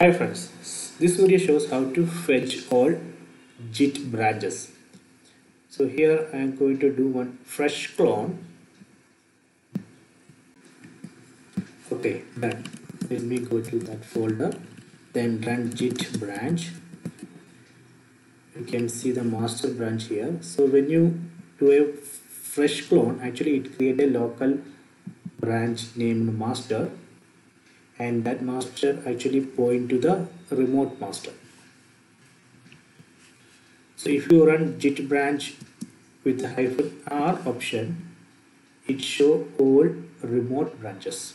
Hi friends, this video shows how to fetch all git branches. So here I am going to do one fresh clone. Okay, done. Let me go to that folder, then run git branch. You can see the master branch here. So when you do a fresh clone, actually it create a local branch named master and that master actually point to the remote master. So if you run git branch with the hyphen r option it show all remote branches.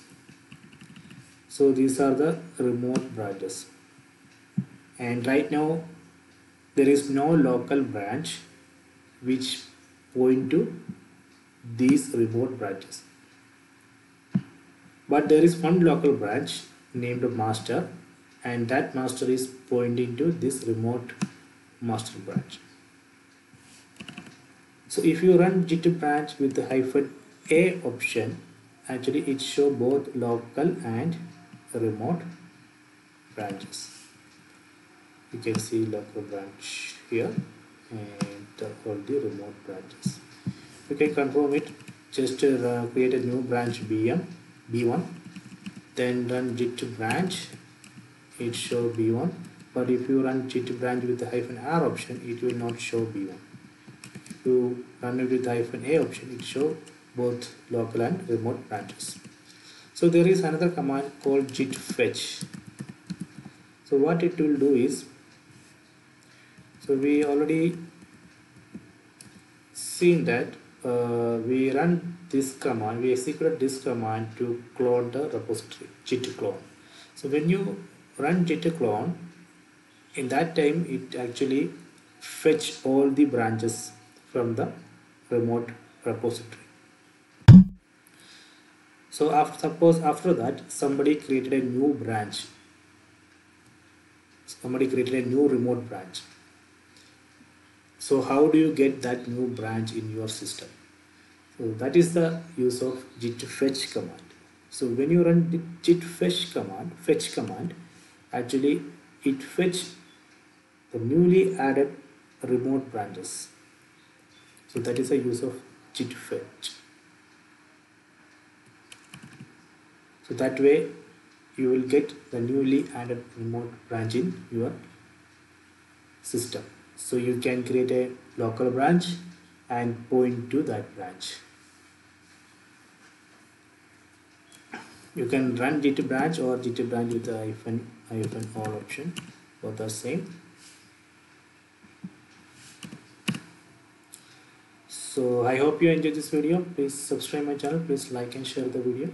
So these are the remote branches. And right now there is no local branch which point to these remote branches but there is one local branch named master and that master is pointing to this remote master branch. So if you run git branch with the hyphen a option actually it show both local and remote branches. You can see local branch here and all the remote branches. You can confirm it. Just uh, create a new branch bm b1 then run git branch. It show b1 but if you run git branch with the hyphen r option it will not show b1 if you run it with the hyphen a option it show both local and remote branches. So there is another command called git fetch. So what it will do is so we already seen that uh, we run this command, we execute this command to clone the repository, git clone. So when you run git clone, in that time it actually fetch all the branches from the remote repository. So after, suppose after that somebody created a new branch, somebody created a new remote branch so how do you get that new branch in your system? So that is the use of git fetch command. So when you run the git fetch command, fetch command, actually it fetch the newly added remote branches. So that is the use of git fetch. So that way you will get the newly added remote branch in your system so you can create a local branch and point to that branch. You can run git branch or git branch with the hyphen hyphen all option. Both are same. So i hope you enjoyed this video. Please subscribe my channel. Please like and share the video